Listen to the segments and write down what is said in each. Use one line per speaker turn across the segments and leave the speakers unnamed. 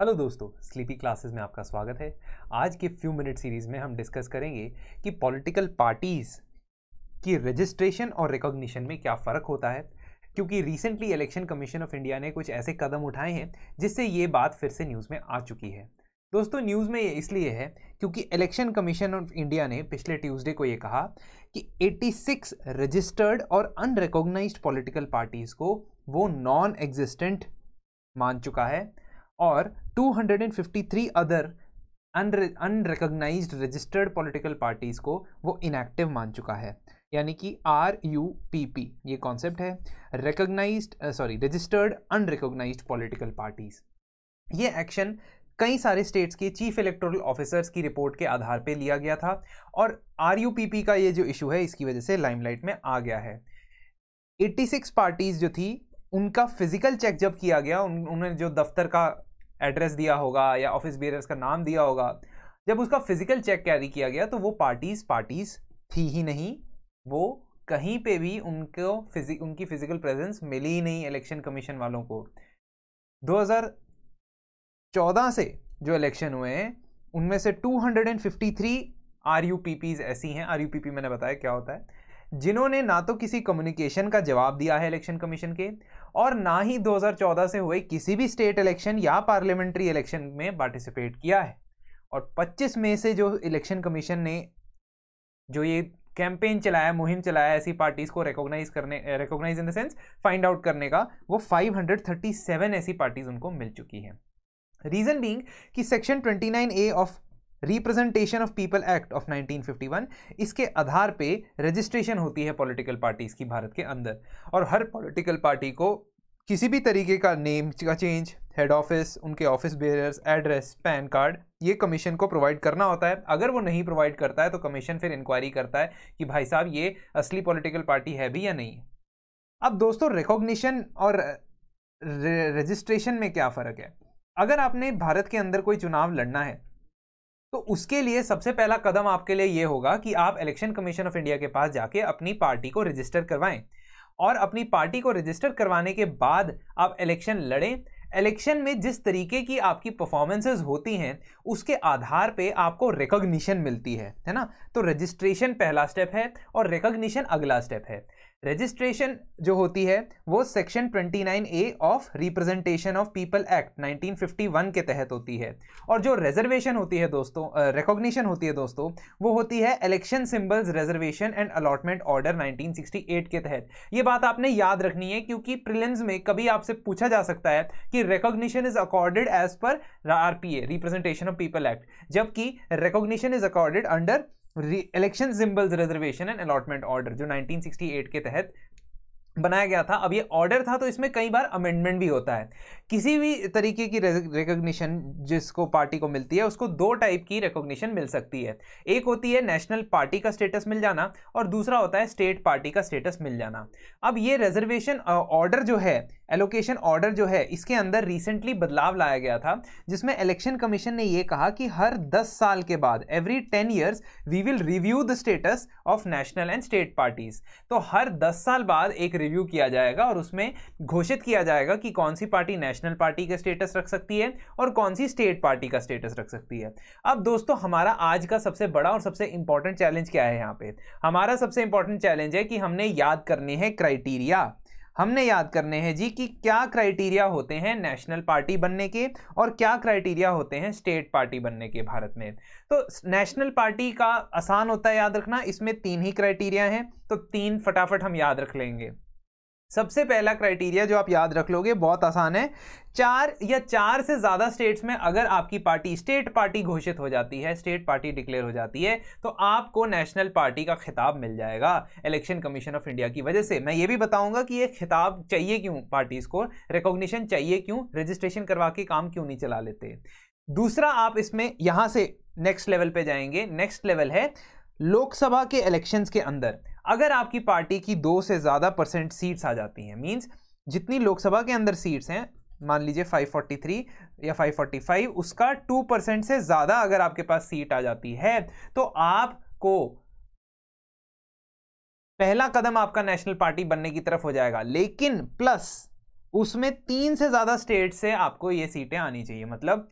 Hello दोस्तों sleepy classes में आपका स्वागत है। आज के फ्यू मिनट सीरीज़ में हम डिस्कस करेंगे कि पॉलिटिकल पार्टीज़ की रजिस्ट्रेशन और रिकॉग्निशन में क्या फ़र्क होता है, क्योंकि recently election commission of India ने कुछ ऐसे कदम उठाए हैं, जिससे ये बात फिर से न्यूज़ में आ चुकी है। दोस्तों न्यूज़ में ये इसलिए है क्योंकि इलेक्शन कमीशन ऑफ़ इंडिया ने पिछले ट्यूसडे को ये कहा कि 86 रजिस्टर्ड और अनरिकॉग्नाइज्ड पॉलिटिकल पार्टीज़ को वो नॉन एग्जिस्टेंट मान चुका है। और 253 other unrecognised registered political parties को वो इनएक्टिव मान चुका है। यानी कि आर यू पी पी ये कॉन्सेप्ट है। Recognised sorry registered unrecognised political parties ये एक्शन कई सारे स्टेट्स के चीफ इलेक्टोरल ऑफिसर्स की रिपोर्ट के आधार पे लिया गया था और आर यू पी पी का ये जो इशू है इसकी वजह से लाइमलाइट में आ गया है। 86 पार्टीज़ जो थी उनका फ़िज़िकल चेक जब किया गया उन, उन्होंने जो दफ्तर का एड्रेस दिया होगा या ऑफ़िस बेयरर्स का नाम दिया होगा। जब उसका फ़िज़िकल चेक कैरी किया गया तो वो पार्टीज़ पार्टीज़ थी ही नहीं। वो कहीं पे भी उनको फिजिक उनकी फ़िज़िकल प्रेजेंस मिली ही नहीं इलेक्शन कमीशन वालों को। 2014 से जो इलेक्शन हुए हैं, उनमें से 253 आर यू ऐसी हैं। आर यू मैंने बताया क्या होता है। जिन्होंने ना तो किसी कम्युनिकेशन का जवाब दिया है इलेक्शन कमीशन के और ना ही 2014 से हुए किसी भी स्टेट इलेक्शन या पार्लियामेंट्री इलेक्शन में पार्टिसिपेट किया है। और 25 मई से जो इलेक्शन कमीशन ने जो ये कैंपेन चलाया, मुहिम चलाया, ऐसी पार्टीज़ को रिकॉग्नाइज करने recognise in the sense find out करने का, वो 537 ऐसी पार्टीज़ उनको मिल चुकी हैं। रीजन बींग कि section 29 A of representation of people act of 1951 इसके आधार पे रजिस्ट्रेशन होती है पॉलिटिकल पार्टीज़ की भारत के अंदर। और हर पॉलिटिकल पार्टी को किसी भी तरीके का नेम का चेंज हेड ऑफ़िस उनके office bearers address PAN card ये कमीशन को प्रोवाइड करना होता है। अगर वो नहीं प्रोवाइड करता है तो कमीशन फिर इंक्वायरी करता है कि भाई साहब, ये असली पॉलिटिकल पार्टी है भी या नहीं? अब दोस्तों रिकॉग्निशन और रजिस्ट्रेशन में क्या फ़र्क है? अगर आपने भारत के अंदर कोई चुनाव लड़ना है तो उसके लिए सबसे पहला कदम आपके लिए ये होगा कि आप इलेक्शन कमीशन ऑफ़ इंडिया के पास जाके अपनी पार्टी को रजिस्टर करवाएँ। और अपनी पार्टी को रजिस्टर करवाने के बाद आप इलेक्शन लड़ें। इलेक्शन में जिस तरीके की आपकी परफॉर्मेंसेज होती हैं, उसके आधार पे आपको रिकॉग्निशन मिलती है है ना? तो रजिस्ट्रेशन पहला स्टेप है और रिकॉग्निशन अगला स्टेप है। रजिस्ट्रेशन जो होती है, वो section 29 A of representation of people act 1951 के तहत होती है। और जो रिजर्वेशन होती है दोस्तों रिकॉग्निशन होती है दोस्तों, वो होती है election symbols reservation and allotment order 1968 के तहत। ये बात आपने याद रखनी है, क्योंकि प्रिलिम्स में कभी आपसे पूछा जा सकता है कि recognition is accorded as per R P A representation of people act जबकि recognition is accorded under election symbols reservation and allotment order जो 1968 के तहत बनाया गया था। अब ये ऑर्डर था तो इसमें कई बार अमेंडमेंट भी होता है। किसी भी तरीके की रिकॉग्निशन जिसको पार्टी को मिलती है, उसको दो टाइप की रिकॉग्निशन मिल सकती है। एक होती है नेशनल पार्टी का स्टेटस मिल जाना और दूसरा होता है स्टेट पार्टी का स्टेटस मिल जाना। अब ये रिजर्वेशन ऑर्डर जो है एलोकेशन ऑर्डर जो है, इसके अंदर रिसेंटली बदलाव लाया गया था, जिसमें इलेक्शन कमीशन ने यह कहा कि हर 10 साल के बाद every 10 years we will review the status of national and state parties तो हर 10 साल बाद एक रिव्यू किया जाएगा और उसमें घोषित किया जाएगा कि कौन सी पार्टी नेशनल पार्टी का स्टेटस रख सकती है और कौन सी स्टेट पार्टी का स्टेटस रख सकती है। अब दोस्तों, हमारा आज का सबसे बड़ा और सबसे इंपॉर्टेंट चैलेंज क्या है यहाँ पे? हमारा सबसे इंपॉर्टेंट चैलेंज है कि हमने याद करने हैं क्राइटेरिया हमने याद करने हैं जी कि क्या क्राइटेरिया होते हैं नेशनल पार्टी बनने के और क्या क्राइटेरिया होते हैं स्टेट पार्टी बनने के भारत में। तो नेशनल पार्टी का आसान होता है याद रखना, इसमें तीन ही क्राइटेरिया हैं तो तीन फटाफट हम याद रख लेंगे। सबसे पहला क्राइटेरिया जो आप याद रख लोगे, बहुत आसान है। चार या चार से ज़्यादा स्टेट्स में अगर आपकी पार्टी स्टेट पार्टी घोषित हो जाती है स्टेट पार्टी डिक्लेयर हो जाती है तो आपको नेशनल पार्टी का खिताब मिल जाएगा इलेक्शन कमीशन ऑफ़ इंडिया की वजह से। मैं ये भी बताऊँगा कि ये खिताब चाहिए क्यों पार्टीज़ को रिकॉग्निशन चाहिए क्यों? रजिस्ट्रेशन करवा के काम क्यों नहीं चला लेते? दूसरा, आप इसमें यहाँ से नेक्स्ट लेवल पे जाएँगे। नेक्स्ट लेवल है लोकसभा के इलेक्शंस के अंदर। अगर आपकी पार्टी की दो से ज़्यादा परसेंट सीट्स आ जाती हैं मींस जितनी लोकसभा के अंदर सीट्स हैं, मान लीजिए 543 या 545 उसका टू परसेंट से ज़्यादा अगर आपके पास सीट आ जाती है तो आपको पहला कदम आपका नेशनल पार्टी बनने की तरफ़ हो जाएगा। लेकिन प्लस, उसमें तीन से ज़्यादा स्टेट से आपको ये सीटें आनी चाहिए। मतलब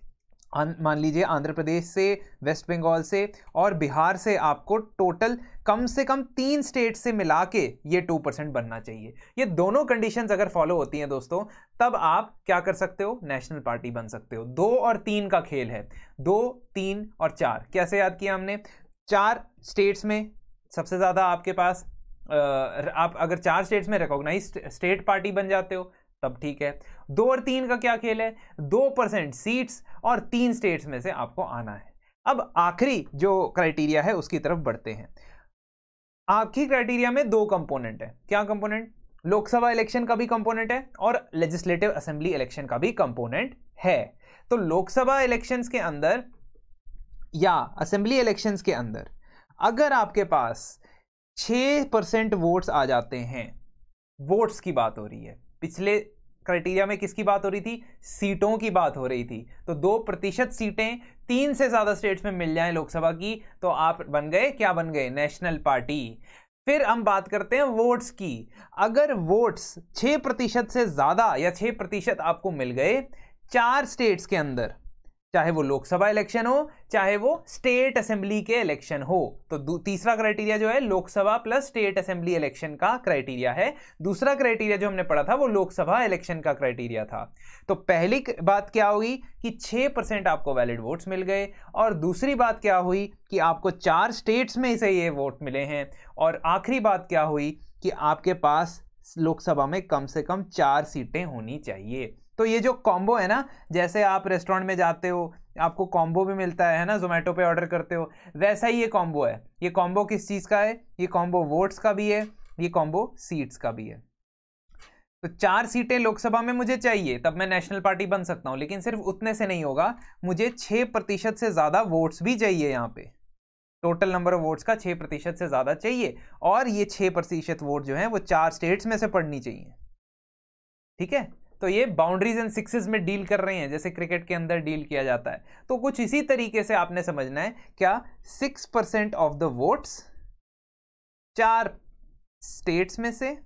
मान लीजिए आंध्र प्रदेश से, वेस्ट बंगाल से और बिहार से आपको टोटल कम से कम तीन स्टेट से मिला के ये टू परसेंट बनना चाहिए। ये दोनों कंडीशंस अगर फॉलो होती हैं दोस्तों, तब आप क्या कर सकते हो? नेशनल पार्टी बन सकते हो। दो और तीन का खेल है। दो, तीन और चार। कैसे याद किया हमने? चार स्टेट्स में सबसे ज़्यादा आपके पास आप अगर चार स्टेट्स में रिकॉग्नाइज स्टेट पार्टी बन जाते हो तब ठीक है। दो और तीन का क्या खेल है? दो परसेंट सीट्स और तीन स्टेट्स में से आपको आना है। अब आखिरी जो क्राइटेरिया है, उसकी तरफ़ बढ़ते हैं। आखिरी क्राइटेरिया में दो कंपोनेंट है। क्या कंपोनेंट लोकसभा इलेक्शन का भी कंपोनेंट है और लेजिस्लेटिव असेंबली इलेक्शन का भी कंपोनेंट है। तो लोकसभा इलेक्शंस के अंदर या असेंबली इलेक्शंस के अंदर अगर आपके पास छह परसेंट वोट्स आ जाते हैं वोट्स की बात हो रही है पिछले क्राइटेरिया में किसकी बात हो रही थी? सीटों की बात हो रही थी। तो दो प्रतिशत सीटें तीन से ज़्यादा स्टेट्स में मिल जाएँ लोकसभा की तो आप बन गए, क्या बन गए? National party. फिर हम बात करते हैं वोट्स की। अगर वोट्स छह प्रतिशत से ज़्यादा या छह प्रतिशत आपको मिल गए चार स्टेट्स के अंदर चाहे वो लोकसभा इलेक्शन हो, चाहे वो स्टेट असेंबली के इलेक्शन हो। तो तीसरा क्राइटेरिया जो है, Lok Sabha plus state assembly election का क्राइटेरिया है। दूसरा क्राइटेरिया जो हमने पढ़ा था, वो लोकसभा इलेक्शन का क्राइटेरिया था। तो पहली बात क्या हुई कि छह परसेंट आपको वैलिड वोट्स मिल गए और दूसरी बात क्या हुई कि आपको चार स्टेट्स में से ये वोट मिले हैं। और आखिरी बात क्या हुई कि आपके पास लोकसभा में कम से कम चार सीटें होनी चाहिए। तो ये जो कॉम्बो है ना, जैसे आप रेस्टोरेंट में जाते हो, आपको कॉम्बो भी मिलता है ना? जोमेटो पे ऑर्डर करते हो, वैसा ही ये कॉम्बो है। ये कॉम्बो किस चीज़ का है? ये कॉम्बो वोट्स का भी है, ये कॉम्बो सीट्स का भी है। तो चार सीटें लोकसभा में मुझे चाहिए, तब मैं नेशनल पार्टी बन सकता हूँ, लेकिन सिर्फ़ उतने से नहीं होगा। मुझे छह प्रतिशत से ज़्यादा वोट्स भी चाहिए यहाँ पे। टोटल नंबर ऑफ़ वोट्स का छह प्रतिशत से ज़्यादा चाहिए, और ये छह प्रतिशत वोट जो है, वो चार स्टेट्स में से पड़नी चाहिए। ठीक है? तो ये बाउंड्रीज एंड सिक्सेस में डील कर रहे हैं, जैसे क्रिकेट के अंदर डील किया जाता है। तो कुछ इसी तरीके से आपने समझना है, क्या six percent of the votes चार स्टेट्स में से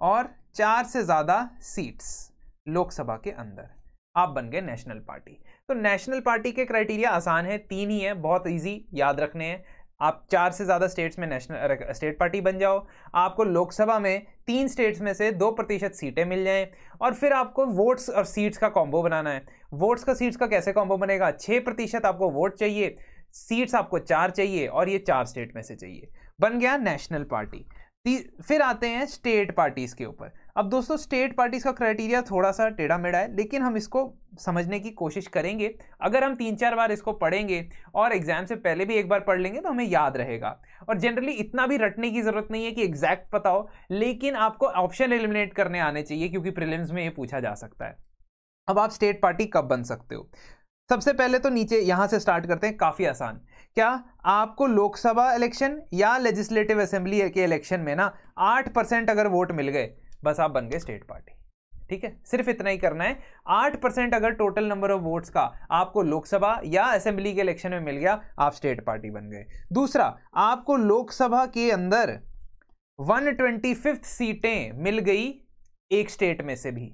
और चार से ज़्यादा सीट्स लोकसभा के अंदर। आप बन गए नेशनल पार्टी तो नेशनल पार्टी के क्राइटेरिया आसान है, तीन ही है, बहुत इजी याद रखने हैं। आप चार से ज़्यादा स्टेट्स में नेशनल स्टेट पार्टी बन जाओ। आपको लोकसभा में तीन स्टेट्स में से दो प्रतिशत सीटें मिल जाएँ और फिर आपको वोट्स और सीट्स का कॉम्बो बनाना है। वोट्स का सीट्स का कैसे कॉम्बो बनेगा? छः प्रतिशत आपको वोट चाहिए सीट्स आपको चार चाहिए और ये चार स्टेट में से चाहिए। बन गया नेशनल पार्टी फिर आते हैं स्टेट पार्टीज़ के ऊपर। अब दोस्तों स्टेट पार्टीज़ का क्राइटेरिया थोड़ा सा टेढ़ा मेढ़ा है, लेकिन हम इसको समझने की कोशिश करेंगे। अगर हम तीन चार बार इसको पढ़ेंगे और एग्ज़ाम से पहले भी एक बार पढ़ लेंगे तो हमें याद रहेगा। और जनरली इतना भी रटने की ज़रूरत नहीं है कि एग्जैक्ट पता हो लेकिन आपको ऑप्शन एलिमिनेट करने आने चाहिए, क्योंकि प्रिलिम्स में ये पूछा जा सकता है। अब आप स्टेट पार्टी कब बन सकते हो? सबसे पहले तो नीचे यहाँ से स्टार्ट करते हैं, काफ़ी आसान। क्या आपको लोकसभा इलेक्शन या लेजिस्लेटिव असेंबली के इलेक्शन में ना आठ परसेंट अगर वोट मिल गए बस आप बन गए स्टेट पार्टी। ठीक है? सिर्फ़ इतना ही करना है। आठ परसेंट अगर टोटल नंबर ऑफ़ वोट्स का आपको लोकसभा या असेंबली के इलेक्शन में मिल गया, आप स्टेट पार्टी बन गए। दूसरा, आपको लोकसभा के अंदर वन ट्वेंटी फिफ्थ सीटें मिल गई एक स्टेट में से भी।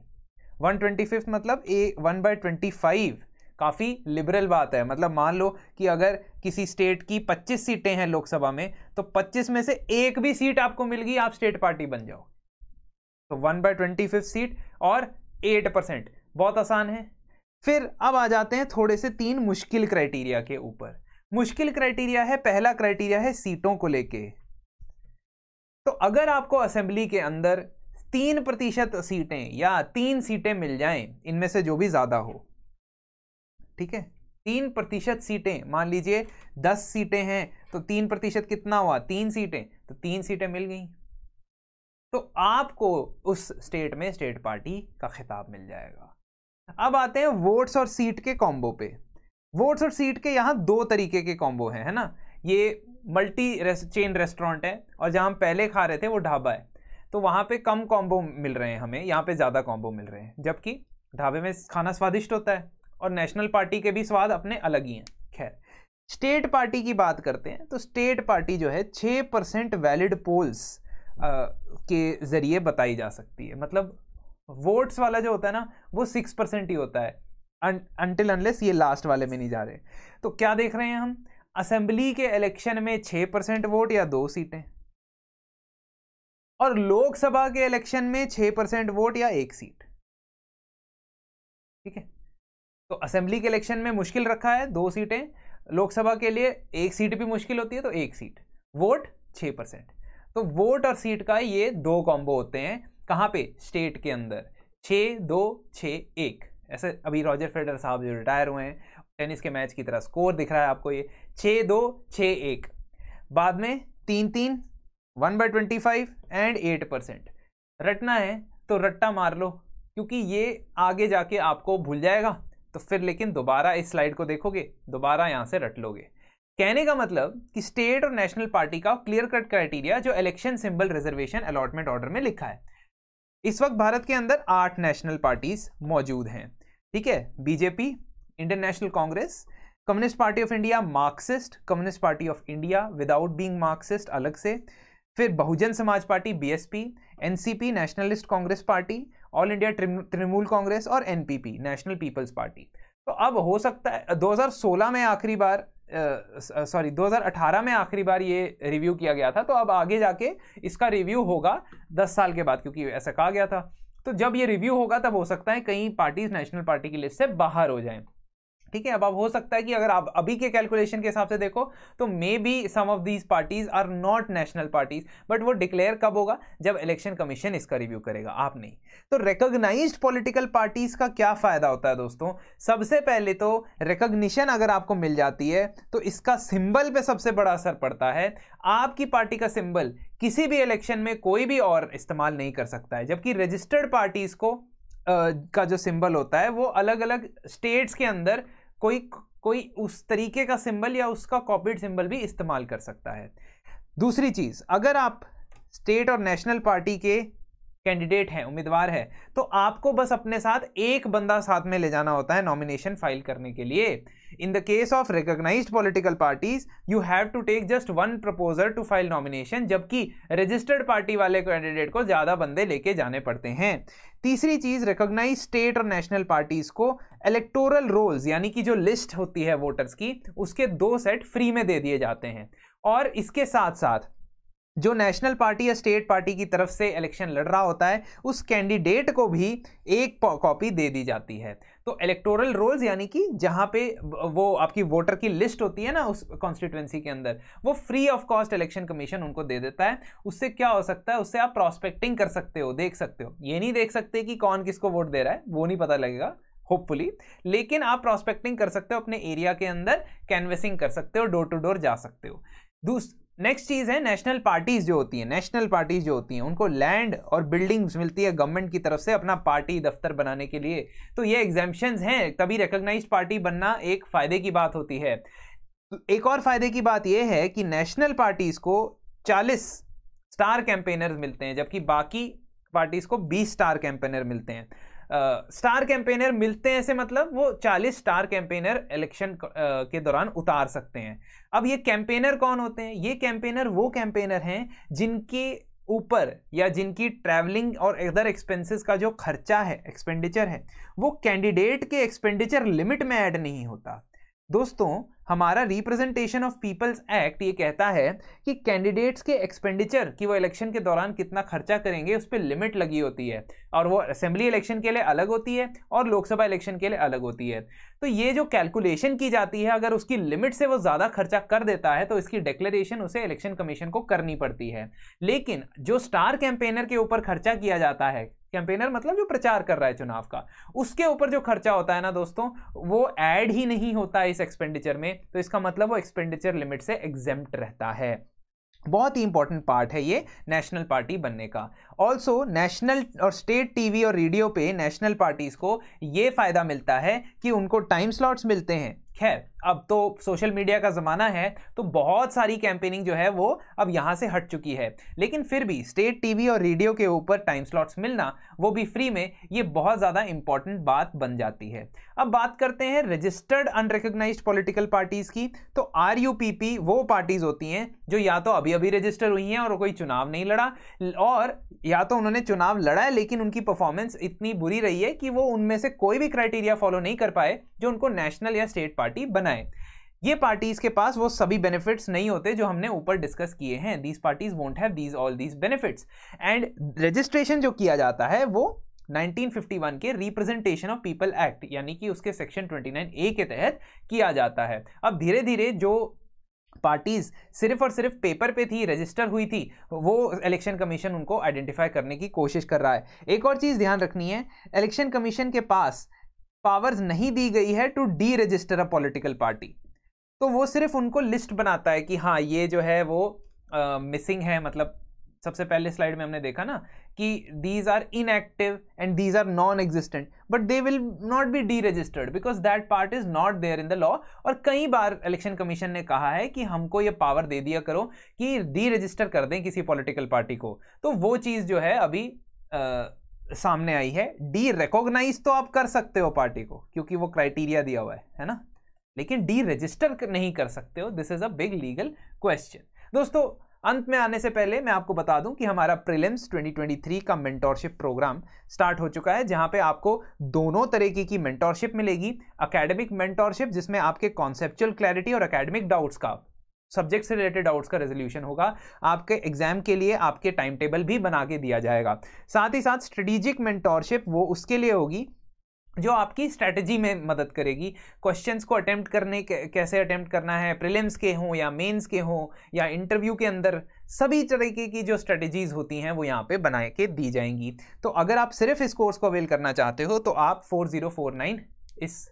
वन ट्वेंटी फिफ्थ मतलब a one by twenty five काफ़ी लिबरल बात है। मतलब मान लो कि अगर किसी स्टेट की 25 सीटें हैं लोकसभा में तो 25 में से एक भी सीट आपको मिल गई, आप स्टेट पार्टी बन जाओ। तो one by twenty fifth seat और एट परसेंट। बहुत आसान है। फिर अब आ जाते हैं थोड़े से तीन मुश्किल क्राइटेरिया के ऊपर। मुश्किल क्राइटेरिया है, पहला क्राइटेरिया है सीटों को लेके। तो अगर आपको असेंबली के अंदर तीन प्रतिशत सीटें या तीन सीटें मिल जाएँ, इनमें से जो भी ज़्यादा हो, ठीक है? तीन प्रतिशत सीटें, मान लीजिए दस सीटें हैं तो तीन प्रतिशत कितना हुआ? तीन सीटें। तो तीन सीटें मिल गई। तो आपको उस स्टेट में स्टेट पार्टी का खिताब मिल जाएगा। अब आते हैं वोट्स और सीट के कॉम्बो पे। वोट्स और सीट के यहाँ दो तरीके के कॉम्बो हैं, है ना? ये मल्टी चेन रेस्टोरेंट है और जहाँ हम पहले खा रहे थे वो ढाबा है। तो वहाँ पे कम कॉम्बो मिल रहे हैं हमें, यहाँ पे ज़्यादा कॉम्बो मिल रहे हैं, जबकि ढाबे में खाना स्वादिष्ट होता है और नेशनल पार्टी के भी स्वाद अपने अलग ही हैं। खैर स्टेट पार्टी की बात करते हैं तो स्टेट पार्टी जो है छः परसेंट वैलिड पोल्स के ज़रिए बताई जा सकती है। मतलब वोट्स वाला जो होता है ना, वो सिक्स परसेंट ही होता है। अनटिल अनलेस ये लास्ट वाले में नहीं जा रहे। तो क्या देख रहे हैं हम? असेंबली के इलेक्शन में छः परसेंट वोट या दो सीटें? और लोकसभा के इलेक्शन में छः परसेंट वोट या एक सीट? ठीक है? तो असेंबली के इलेक्शन में मुश्किल रखा है, दो सीटें। लोकसभा के लिए एक सीट भी मुश्किल होती है तो एक सीट। वोट छः परसेंट तो वोट और सीट का ये दो कॉम्बो होते हैं, कहाँ पे? स्टेट के अंदर। छः, दो, छः, एक। ऐसे अभी रॉजर फेडर साहब जो रिटायर हुए हैं टेनिस के मैच की तरह स्कोर दिख रहा है आपको ये। छः, दो, छ, एक। बाद में तीन तीन one by twenty five and eight percent रटना है तो रट्टा मार लो, क्योंकि ये आगे जाके आपको भूल जाएगा। तो फिर लेकिन दोबारा इस स्लाइड को देखोगे, दोबारा यहाँ से रट लोगे। कहने का मतलब कि स्टेट और नेशनल पार्टी का क्लियर कट क्राइटेरिया जो election symbol reservation allotment order में लिखा है। इस वक्त भारत के अंदर आठ नेशनल पार्टीज़ मौजूद हैं। ठीक है? BJP Indian National Congress Communist Party of India Marxist Communist Party of India without being Marxist अलग से। फिर Bahujan Samaj Party BSP NCP Nationalist Congress Party All India Trinamool Congress और एनपीपी नेशनल पीपल्स पार्टी तो अब हो सकता है 2016 में आखिरी बार सॉरी 2018 में आखिरी बार ये रिव्यू किया गया था तो अब आगे जाके इसका रिव्यू होगा 10 साल के बाद, क्योंकि ऐसा कहा गया था। तो जब ये रिव्यू होगा, तब हो सकता है कई पार्टीज़ नेशनल पार्टी की लिस्ट से बाहर हो जाएँ। ठीक है, अब अब हो सकता है कि अगर आप अभी के कैलकुलेशन के हिसाब से देखो तो maybe some of these parties are not national parties but वो डिक्लेयर कब होगा? जब इलेक्शन कमीशन इसका रिव्यू करेगा, आप नहीं। तो रिकोगनाइज पॉलिटिकल पार्टीज़ का क्या फ़ायदा होता है दोस्तों? सबसे पहले तो रिकोगनिशन अगर आपको मिल जाती है तो इसका सिंबल पे सबसे बड़ा असर पड़ता है। आपकी पार्टी का सिंबल किसी भी इलेक्शन में कोई भी और इस्तेमाल नहीं कर सकता है, जबकि रजिस्टर्ड पार्टीज़ को का जो सिंबल होता है, वो अलग अलग स्टेट्स के अंदर कोई कोई उस तरीके का सिंबल या उसका कॉपीड सिंबल भी इस्तेमाल कर सकता है। दूसरी चीज़, अगर आप स्टेट और नेशनल पार्टी के कैंडिडेट हैं, उम्मीदवार है तो आपको बस अपने साथ एक बंदा साथ में ले जाना होता है नॉमिनेशन फ़ाइल करने के लिए। In the case of recognized political parties you have to take just one proposal to file nomination जबकि रजिस्टर्ड पार्टी वाले कैंडिडेट को ज़्यादा बंदे लेके जाने पड़ते हैं। तीसरी चीज़ रिकोगनाइज स्टेट और नेशनल पार्टीज़ को इलेक्टोरल रोल्स यानी कि जो लिस्ट होती है वोटर्स की, उसके दो सेट फ्री में दे दिए जाते हैं। और इसके साथ साथ जो नेशनल पार्टी या स्टेट पार्टी की तरफ़ से इलेक्शन लड़ रहा होता है, उस कैंडिडेट को भी एक कॉपी दे दी जाती है। तो इलेक्टोरल रोल्स यानी कि जहाँ पे वो आपकी वोटर की लिस्ट होती है ना, उस कॉन्स्टिट्युएंसी के अंदर, वो free of cost election commission उनको दे देता है। उससे क्या हो सकता है, उससे आप प्रॉस्पेक्टिंग कर सकते हो, देख सकते हो। ये नहीं देख सकते कि कौन किसको वोट दे रहा है, वो नहीं पता लगेगा होपफुली लेकिन आप प्रॉस्पेक्टिंग कर सकते हो अपने एरिया के अंदर कैनवेसिंग कर सकते हो डोर टू डोर जा सकते हो। दूस नेक्स्ट चीज़ है नेशनल पार्टीज़ जो होती हैं नेशनल पार्टीज़ जो होती हैं, उनको लैंड और बिल्डिंग्स मिलती है गवर्नमेंट की तरफ़ से अपना पार्टी दफ्तर बनाने के लिए। तो ये एग्जामेशन हैं, तभी रिकोगनाइज पार्टी बनना एक फ़ायदे की बात होती है। एक और फ़ायदे की बात यह है कि नेशनल पार्टीज़ को 40 स्टार कैंपेनर्स मिलते हैं, जबकि बाकी पार्टीज़ को 20 स्टार कैंपेनर मिलते हैं। स्टार कैंपेनर मिलते हैं ऐसे मतलब वो 40 स्टार कैंपेनर इलेक्शन के दौरान उतार सकते हैं। अब ये कैंपेनर कौन होते हैं? ये कैंपेनर वो कैंपेनर हैं जिनके ऊपर या जिनकी ट्रैवलिंग और अदर एक्सपेंसेस का जो खर्चा है एक्सपेंडिचर है, वो कैंडिडेट के एक्सपेंडिचर लिमिट में ऐड नहीं होता। दोस्तों, हमारा रिप्रेजेंटेशन ऑफ़ पीपल्स एक्ट ये कहता है कि कैंडिडेट्स के एक्सपेंडिचर की वो इलेक्शन के दौरान कितना खर्चा करेंगे, उस पर लिमिट लगी होती है। और वो असेंबली इलेक्शन के लिए अलग होती है और लोकसभा इलेक्शन के लिए अलग होती है। तो ये जो कैलकुलेशन की जाती है, अगर उसकी लिमिट से वो ज़्यादा खर्चा कर देता है तो इसकी डिक्लेरेशन उसे इलेक्शन कमीशन को करनी पड़ती है। लेकिन जो स्टार कैंपेनर के ऊपर खर्चा किया जाता है कैंपेनर मतलब जो प्रचार कर रहा है चुनाव का। उसके ऊपर जो खर्चा होता है ना दोस्तों, वो ऐड ही नहीं होता इस एक्सपेंडिचर में तो इसका मतलब वो एक्सपेंडिचर लिमिट से एग्जेम्प्ट रहता है। बहुत ही इंपॉर्टेंट पार्ट है ये नेशनल पार्टी बनने का। ऑल्सो नेशनल और स्टेट टीवी और रेडियो पे नेशनल पार्टीज़ को ये फ़ायदा मिलता है कि उनको टाइम स्लॉट्स मिलते हैं। खैर अब तो सोशल मीडिया का ज़माना है तो बहुत सारी कैंपेनिंग जो है वो अब यहाँ से हट चुकी है। लेकिन फिर भी स्टेट टीवी और रेडियो के ऊपर टाइम स्लॉट्स मिलना, वो भी फ्री में, ये बहुत ज़्यादा इंपॉर्टेंट बात बन जाती है। अब बात करते हैं रजिस्टर्ड अनरिकग्नाइज पॉलिटिकल पार्टीज़ की तो आरयूपीपी वो पार्टीज़ होती हैं, जो या तो अभी अभी रजिस्टर हुई हैं और कोई चुनाव नहीं लड़ा, और या तो उन्होंने चुनाव लड़ा है, लेकिन उनकी परफॉर्मेंस इतनी बुरी रही है कि वो उनमें से कोई भी क्राइटेरिया फॉलो नहीं कर पाए, जो उनको नेशनल या स्टेट पार्टी बनाए। ये पार्टीज़ के पास वो सभी बेनिफिट्स नहीं होते जो हमने ऊपर डिस्कस किए हैं। These parties won't have these all these benefits and registration जो किया जाता है वो 1951 के रिप्रेजेंटेशन ऑफ़ पीपल एक्ट यानी कि उसके सेक्शन 29 ए के तहत किया जाता है। अब धीरे धीरे जो पार्टीज़ सिर्फ़ और सिर्फ़ पेपर पे थी रजिस्टर हुई थी, वो इलेक्शन कमीशन उनको आइडेंटिफाई करने की कोशिश कर रहा है। एक और चीज़ ध्यान रखनी है इलेक्शन कमीशन के पास पावर्स नहीं दी गई है to deregister a political party तो वो सिर्फ़ उनको लिस्ट बनाता है कि हाँ ये जो है वो मिसिंग uh, है मतलब सबसे पहले स्लाइड में हमने देखा ना कि these are inactive and these are non existent but they will not be deregistered because that part is not there in the law और कई बार इलेक्शन कमीशन ने कहा है कि हमको ये पावर दे दिया करो कि डी रजिस्टर कर दें किसी पॉलिटिकल पार्टी को. तो वो चीज़ जो है अभी आ, सामने आई है। डी रिकॉग्नाइज तो आप कर सकते हो पार्टी को, क्योंकि वो क्राइटेरिया दिया हुआ है है ना? लेकिन डी रजिस्टर नहीं कर सकते हो। This is a big legal question दोस्तों, अंत में आने से पहले मैं आपको बता दूँ कि हमारा प्रीलिम्स 2023 का मेंटोरशिप प्रोग्राम स्टार्ट हो चुका है, जहाँ पे आपको दोनों तरीके की मेंटोरशिप मिलेगी। एकेडमिक मेंटोरशिप, जिसमें आपके कॉन्सेप्चुअल क्लैरिटी और एकेडमिक डाउट्स का सब्जेक्ट से रिलेटेड डाउट्स का रेजोल्यूशन होगा, आपके एग्ज़ाम के लिए आपके टाइम टेबल भी बना के दिया जाएगा। साथ ही साथ स्ट्रेटेजिक मेंटोरशिप वो उसके लिए होगी, जो आपकी स्ट्रैटेजी में मदद करेगी। क्वेश्चंस को अटेम्प्ट करने कैसे अटेम्प्ट करना है, प्रिलिम्स के हों या मेंस के हों या इंटरव्यू के अंदर, सभी तरीके की जो स्ट्रेटजीज होती हैं वो यहाँ पे बना के दी जाएँगी। तो अगर आप सिर्फ़ इस कोर्स को अवेल करना चाहते हो तो आप 4049 इस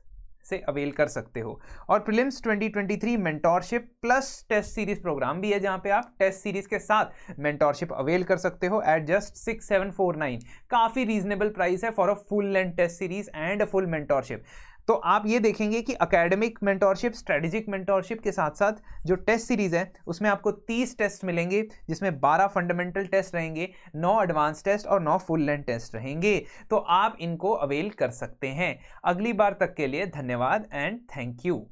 से अवेल कर सकते हो। और prelims 2023 mentorship plus test series programme भी है जहाँ पे आप टेस्ट सीरीज़ के साथ मेंटोरशिप अवेल कर सकते हो at just six seven four nine काफ़ी रीजनेबल प्राइस है for a full length test series and a full mentorship तो आप ये देखेंगे कि अकेडमिक मेंटोरशिप स्ट्रेटेजिक मेंटोरशिप के साथ साथ जो टेस्ट सीरीज़ है, उसमें आपको 30 टेस्ट मिलेंगे, जिसमें 12 फंडामेंटल टेस्ट रहेंगे 9 एडवांस टेस्ट और 9 फुल लेंथ टेस्ट रहेंगे। तो आप इनको अवेल कर सकते हैं। अगली बार तक के लिए धन्यवाद एंड थैंक यू